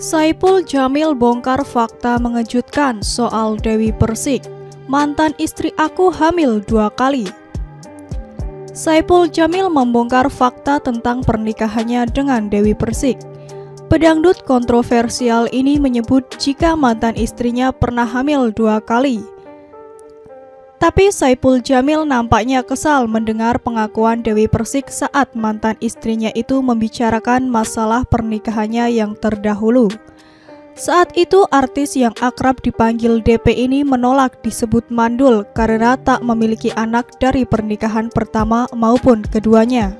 Saipul Jamil bongkar fakta mengejutkan soal Dewi Persik. Mantan istri aku hamil dua kali. Saipul Jamil membongkar fakta tentang pernikahannya dengan Dewi Persik. Pedangdut kontroversial ini menyebut jika mantan istrinya pernah hamil dua kali. Tapi Saipul Jamil nampaknya kesal mendengar pengakuan Dewi Persik saat mantan istrinya itu membicarakan masalah pernikahannya yang terdahulu. Saat itu artis yang akrab dipanggil DP ini menolak disebut mandul karena tak memiliki anak dari pernikahan pertama maupun keduanya.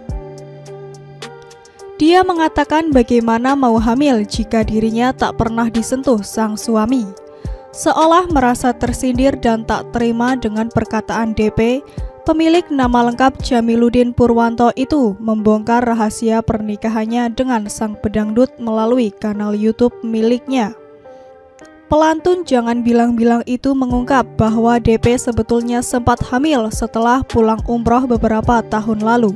Dia mengatakan bagaimana mau hamil jika dirinya tak pernah disentuh sang suami seolah merasa tersindir dan tak terima dengan perkataan DP, pemilik nama lengkap Jamiludin Purwanto itu membongkar rahasia pernikahannya dengan sang pedangdut melalui kanal YouTube miliknya. Pelantun Jangan Bilang-Bilang itu mengungkap bahwa DP sebetulnya sempat hamil setelah pulang umroh beberapa tahun lalu.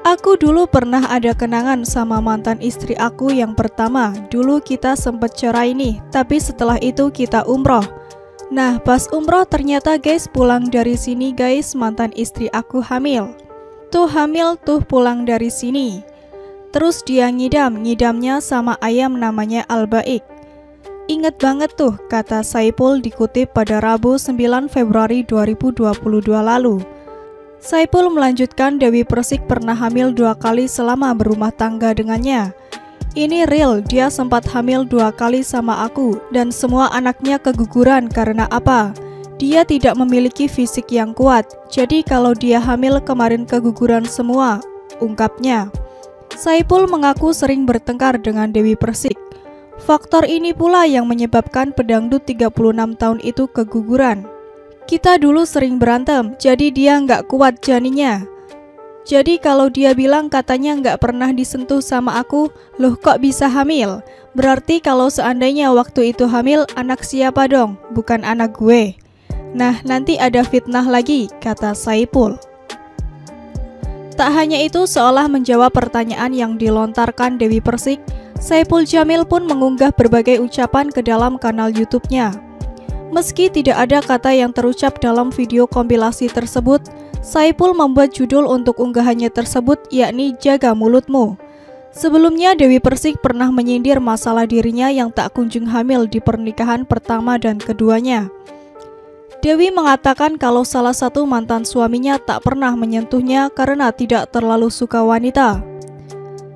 Aku dulu pernah ada kenangan sama mantan istri aku yang pertama. Dulu kita sempet cerai nih, tapi setelah itu kita umroh. Nah, pas umroh ternyata guys pulang dari sini guys mantan istri aku hamil. Tuh hamil tuh pulang dari sini. Terus dia ngidam, ngidamnya sama ayam namanya Albaik. Ingat banget tuh kata Saipul dikutip pada Rabu 9 Februari 2022 lalu. Saipul melanjutkan Dewi Persik pernah hamil dua kali selama berumah tangga dengannya. Ini real, dia sempat hamil dua kali sama aku dan semua anaknya keguguran karena apa? Dia tidak memiliki fisik yang kuat, jadi kalau dia hamil kemarin keguguran semua, ungkapnya. Saipul mengaku sering bertengkar dengan Dewi Persik. Faktor ini pula yang menyebabkan pedangdut 36 tahun itu keguguran. Kita dulu sering berantem, jadi dia nggak kuat janinya. Jadi kalau dia bilang katanya nggak pernah disentuh sama aku, loh kok bisa hamil? Berarti kalau seandainya waktu itu hamil, anak siapa dong? Bukan anak gue. Nah, nanti ada fitnah lagi, kata Saipul. Tak hanya itu, seolah menjawab pertanyaan yang dilontarkan Dewi Persik, Saipul Jamil pun mengunggah berbagai ucapan ke dalam kanal YouTube-nya. Meski tidak ada kata yang terucap dalam video kompilasi tersebut, Saipul membuat judul untuk unggahannya tersebut yakni Jaga Mulutmu. Sebelumnya Dewi Persik pernah menyindir masalah dirinya yang tak kunjung hamil di pernikahan pertama dan keduanya. Dewi mengatakan kalau salah satu mantan suaminya tak pernah menyentuhnya karena tidak terlalu suka wanita.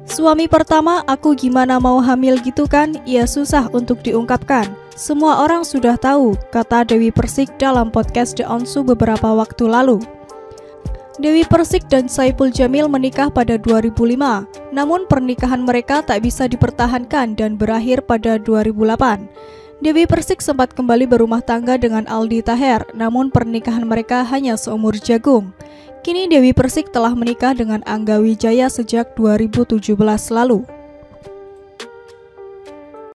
Suami pertama, aku gimana mau hamil gitu kan? Ya susah untuk diungkapkan. Semua orang sudah tahu, kata Dewi Persik dalam podcast The Onsu beberapa waktu lalu. Dewi Persik dan Saipul Jamil menikah pada 2005, namun pernikahan mereka tak bisa dipertahankan dan berakhir pada 2008. Dewi Persik sempat kembali berumah tangga dengan Aldi Taher, namun pernikahan mereka hanya seumur jagung. Kini Dewi Persik telah menikah dengan Angga Wijaya sejak 2017 lalu.